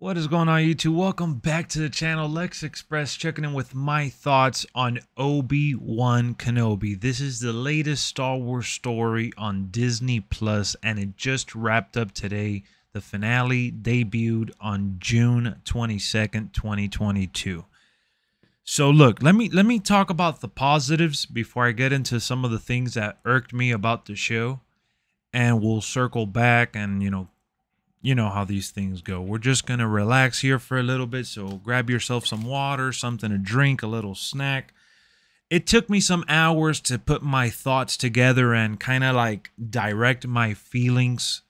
What is going on, YouTube? Welcome back to the channel. Lexx Express checking in with my thoughts on Obi Wan Kenobi. This is the latest Star Wars story on Disney Plus, and it just wrapped up today. The finale debuted on June 22nd, 2022. So look, let me let me talk about the positives before I get into some of the things that irked me about the show, and we'll circle back and you know you know how these things go. We're just going to relax here for a little bit. So grab yourself some water, something to drink, a little snack. It took me some hours to put my thoughts together and kind of like direct my feelings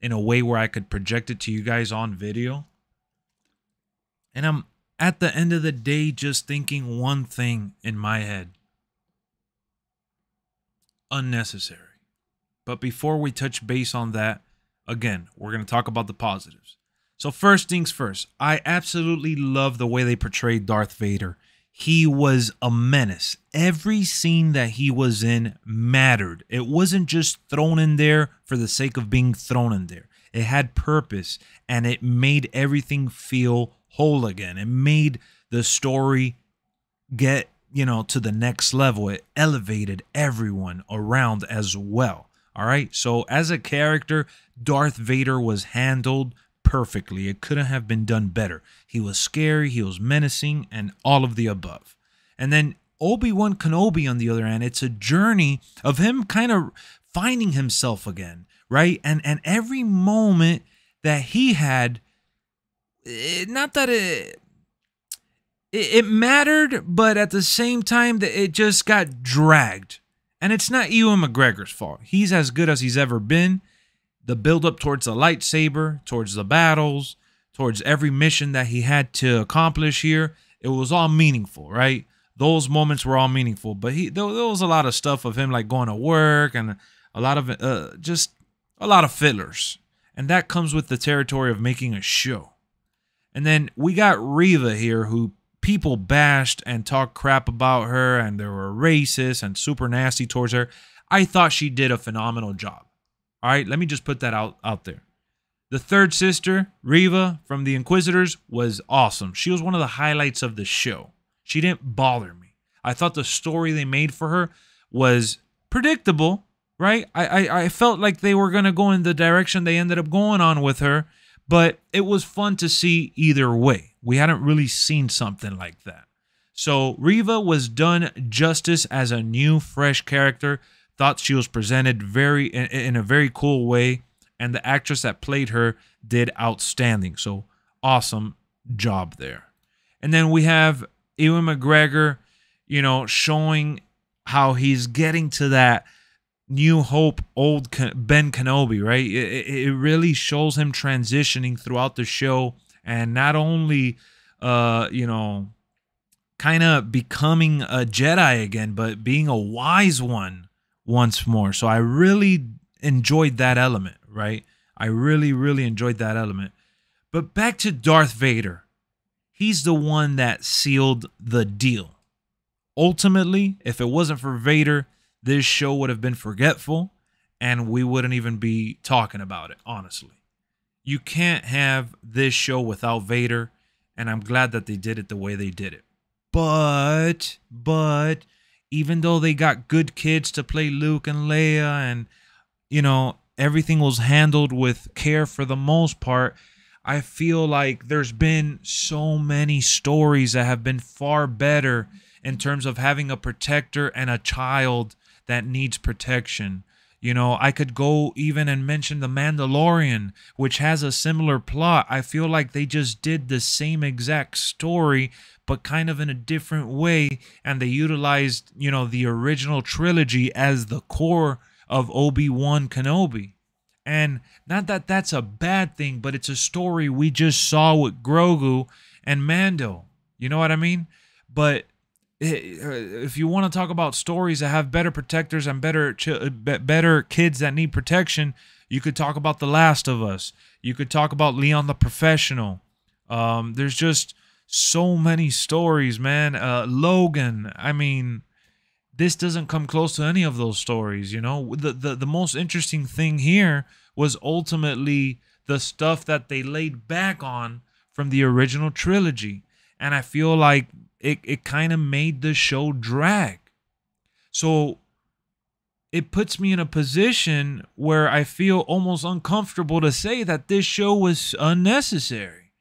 in a way where I could project it to you guys on video. And I'm at the end of the day just thinking one thing in my head unnecessary. But before we touch base on that, Again, we're going to talk about the positives. So, first things first, I absolutely love the way they portrayed Darth Vader. He was a menace. Every scene that he was in mattered. It wasn't just thrown in there for the sake of being thrown in there, it had purpose and it made everything feel whole again. It made the story get, you know, to the next level. It elevated everyone around as well. All right. So, as a character, Darth Vader was handled perfectly. It couldn't have been done better. He was scary, he was menacing, and all of the above. And then Obi Wan Kenobi, on the other hand, it's a journey of him kind of finding himself again, right? And and every moment that he had, it, eh, not that it, it it mattered, but at the same time that it just got dragged. And it's not Ewan McGregor's fault. He's as good as he's ever been the build up towards the lightsaber, towards the battles, towards every mission that he had to accomplish here, it was all meaningful, right? Those moments were all meaningful, but he there, there was a lot of stuff of him like going to work and a lot of uh, just a lot of fillers, and that comes with the territory of making a show. And then we got Reva here, who people bashed and talked crap about her, and they were racist and super nasty towards her. I thought she did a phenomenal job. All right, let me just put that out out there. The third sister, Reva from the Inquisitors, was awesome. She was one of the highlights of the show. She didn't bother me. I thought the story they made for her was predictable, right? I I, I felt like they were gonna go in the direction they ended up going on with her, but it was fun to see either way. We hadn't really seen something like that. So Reva was done justice as a new, fresh character. Thought she was presented very in, a very cool way and the actress that played her did outstanding. So awesome job there. And then we have Ewan McGregor you know showing how he's getting to that new hope old Ben Kenobi right? It, it really shows him transitioning throughout the show and not only uh you know kind of becoming a Jedi again but being a wise one once more. So I really enjoyed that element, right? I really, really enjoyed that element. But back to Darth Vader. He's the one that sealed the deal. Ultimately, if it wasn't for Vader, this show would have been forgetful and we wouldn't even be talking about it, honestly. You can't have this show without Vader, and I'm glad that they did it the way they did it. But, but, even though they got good kids to play Luke and Leia and you know everything was handled with care for the most part I feel like there's been so many stories that have been far better in terms of having a protector and a child that needs protection. You know, I could go even and mention The Mandalorian, which has a similar plot. I feel like they just did the same exact story, but kind of in a different way. And they utilized, you know, the original trilogy as the core of Obi Wan Kenobi. And not that that's a bad thing, but it's a story we just saw with Grogu and Mando. You know what I mean? But if you want to talk about stories that have better protectors and better better kids that need protection, you could talk about The Last of Us. You could talk about Leon the Professional. Um, there's just so many stories, man. Uh, Logan, I mean, this doesn't come close to any of those stories, you know? The, the, the most interesting thing here was ultimately the stuff that they laid back on from the original trilogy. And I feel like it, it kind of made the show drag. So it puts me in a position where I feel almost uncomfortable to say that this show was unnecessary.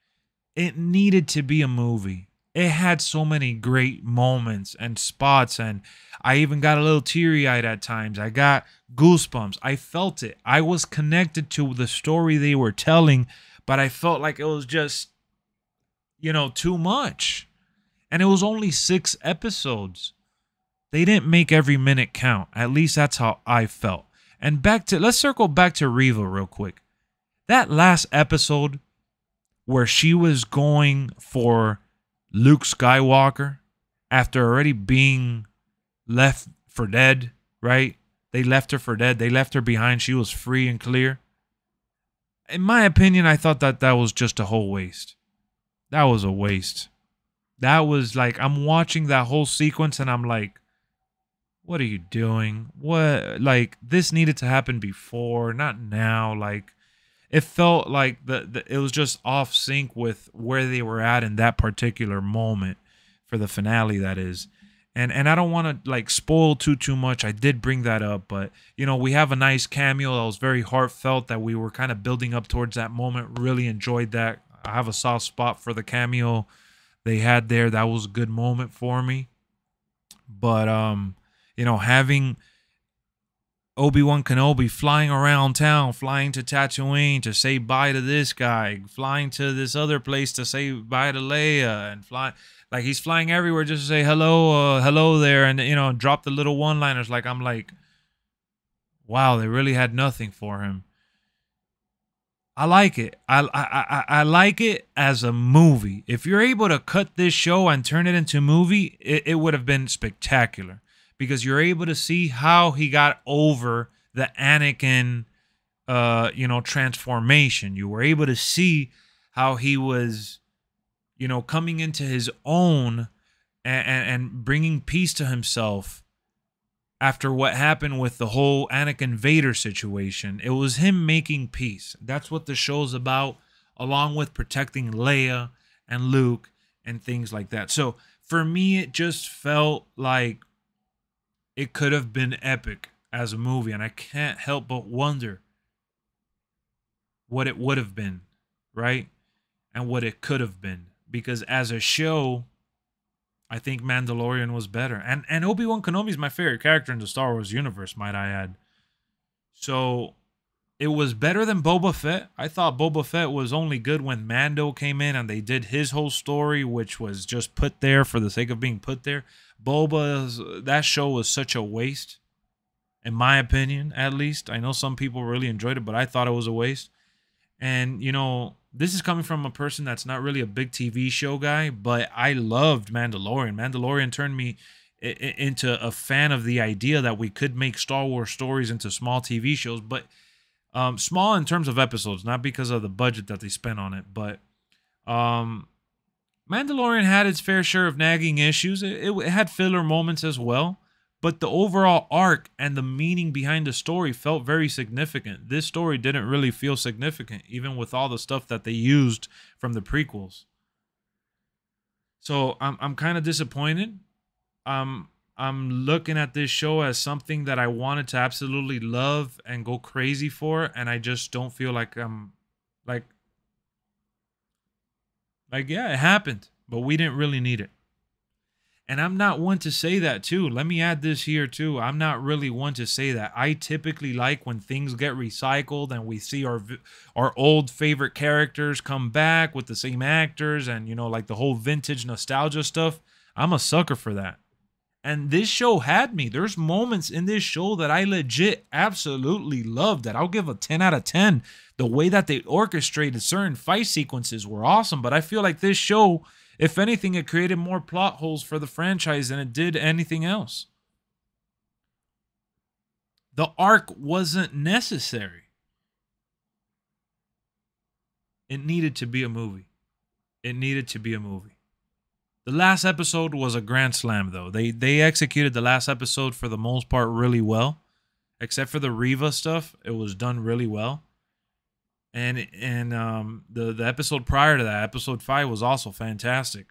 It needed to be a movie. It had so many great moments and spots, and I even got a little teary eyed at times. I got goosebumps. I felt it. I was connected to the story they were telling, but I felt like it was just, you know, too much. And it was only six episodes they didn't make every minute count. At least that's how I felt. And back to let's circle back to Reva real quick. That last episode where she was going for Luke Skywalker after already being left for dead, right? They left her for dead. They left her behind. She was free and clear. In my opinion, I thought that that was just a whole waste. That was a waste. That was like I'm watching that whole sequence and I'm like what are you doing? What like this needed to happen before, not now. Like it felt like the, the it was just off sync with where they were at in that particular moment for the finale that is. And and I don't want to like spoil too too much. I did bring that up, but you know, we have a nice cameo that was very heartfelt that we were kind of building up towards that moment. Really enjoyed that. I have a soft spot for the cameo they had there. That was a good moment for me. But um you know, having Obi-Wan Kenobi flying around town, flying to Tatooine to say bye to this guy, flying to this other place to say bye to Leia and fly like he's flying everywhere just to say hello, uh, hello there and you know, drop the little one-liners like I'm like wow, they really had nothing for him. I like it. I, I I I like it as a movie. If you're able to cut this show and turn it into a movie, it, it would have been spectacular because you're able to see how he got over the Anakin uh you know transformation you were able to see how he was you know coming into his own and, and, and bringing peace to himself after what happened with the whole Anakin Vader situation it was him making peace that's what the show's about along with protecting Leia and Luke and things like that so for me it just felt like it could have been epic as a movie, and I can't help but wonder what it would have been, right? And what it could have been. Because as a show, I think Mandalorian was better. And and Obi-Wan Kenobi is my favorite character in the Star Wars universe, might I add. So it was better than Boba Fett. I thought Boba Fett was only good when Mando came in and they did his whole story, which was just put there for the sake of being put there. Boba's that show was such a waste, in my opinion, at least. I know some people really enjoyed it, but I thought it was a waste. And you know, this is coming from a person that's not really a big TV show guy, but I loved Mandalorian. Mandalorian turned me into a fan of the idea that we could make Star Wars stories into small TV shows, but um, small in terms of episodes, not because of the budget that they spent on it, but um, Mandalorian had its fair share of nagging issues. It, it, it had filler moments as well, but the overall arc and the meaning behind the story felt very significant. This story didn't really feel significant, even with all the stuff that they used from the prequels. So I'm I'm kind of disappointed. Um, I'm looking at this show as something that I wanted to absolutely love and go crazy for, and I just don't feel like I'm like like yeah, it happened, but we didn't really need it. And I'm not one to say that too. Let me add this here too. I'm not really one to say that. I typically like when things get recycled and we see our our old favorite characters come back with the same actors and you know like the whole vintage nostalgia stuff. I'm a sucker for that. And this show had me. There's moments in this show that I legit absolutely loved that I'll give a 10 out of 10. The way that they orchestrated certain fight sequences were awesome, but I feel like this show, if anything, it created more plot holes for the franchise than it did anything else. The arc wasn't necessary. It needed to be a movie. It needed to be a movie. The last episode was a grand slam, though. They they executed the last episode for the most part really well, except for the Reva stuff. It was done really well. And and um the the episode prior to that, episode five, was also fantastic.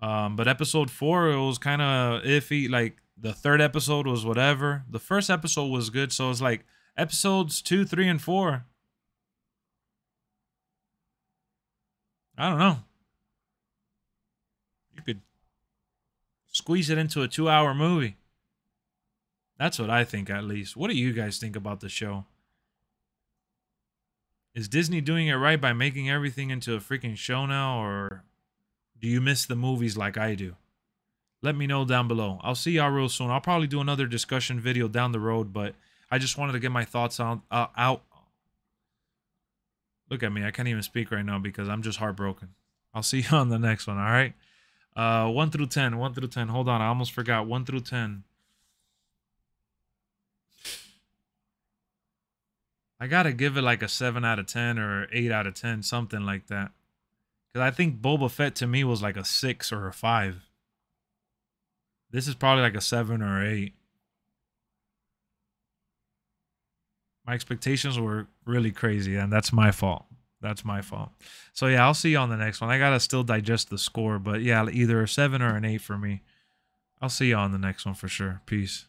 Um, but episode four it was kind of iffy. Like the third episode was whatever. The first episode was good, so it's like episodes two, three, and four. I don't know. You could squeeze it into a two-hour movie. That's what I think, at least. What do you guys think about the show? Is Disney doing it right by making everything into a freaking show now, or do you miss the movies like I do? Let me know down below. I'll see y'all real soon. I'll probably do another discussion video down the road, but I just wanted to get my thoughts on, uh, out. Look at me. I can't even speak right now because I'm just heartbroken. I'll see you on the next one, all right? Uh, 1 through 10. 1 through 10. Hold on. I almost forgot. 1 through 10. I gotta give it like a seven out of ten or eight out of ten, something like that. Because I think Boba Fett to me was like a six or a five. This is probably like a seven or eight. My expectations were really crazy, and that's my fault. That's my fault. So yeah, I'll see you on the next one. I gotta still digest the score, but yeah, either a seven or an eight for me. I'll see you on the next one for sure. Peace.